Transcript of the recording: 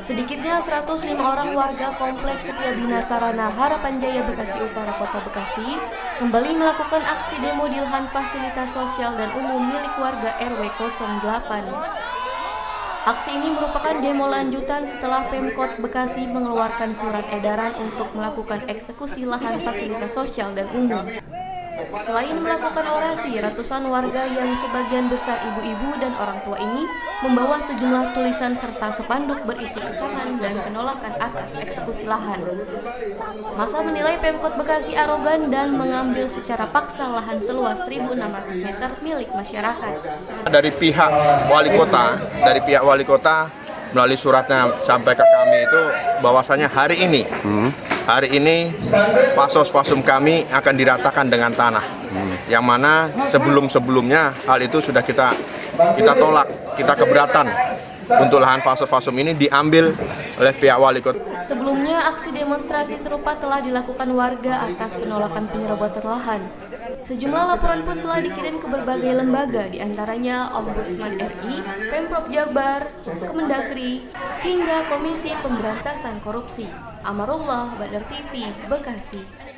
Sedikitnya 105 orang warga Kompleks Setia Bina Sarana Harapan Jaya Bekasi Utara Kota Bekasi kembali melakukan aksi demo di lahan fasilitas sosial dan umum milik warga RW 08. Aksi ini merupakan demo lanjutan setelah Pemkot Bekasi mengeluarkan surat edaran untuk melakukan eksekusi lahan fasilitas sosial dan umum. Selain melakukan orasi, ratusan warga yang sebagian besar ibu-ibu dan orang tua ini membawa sejumlah tulisan serta spanduk berisi kecaman dan penolakan atas eksekusi lahan. Masa menilai Pemkot Bekasi arogan dan mengambil secara paksa lahan seluas 1.600 meter milik masyarakat. Dari pihak wali kota, dari pihak wali kota melalui suratnya sampai ke kami itu bahwasanya hari ini hmm hari ini pasos fasum kami akan diratakan dengan tanah. Hmm. Yang mana sebelum-sebelumnya hal itu sudah kita kita tolak, kita keberatan untuk lahan fasos fasum ini diambil oleh pihak wali kota. Sebelumnya aksi demonstrasi serupa telah dilakukan warga atas penolakan penyerobotan lahan. Sejumlah laporan pun telah dikirim ke berbagai lembaga, di antaranya Ombudsman RI, Pemprov Jabar, Kemendagri, hingga Komisi Pemberantasan Korupsi. Amarullah, Badar TV, Bekasi.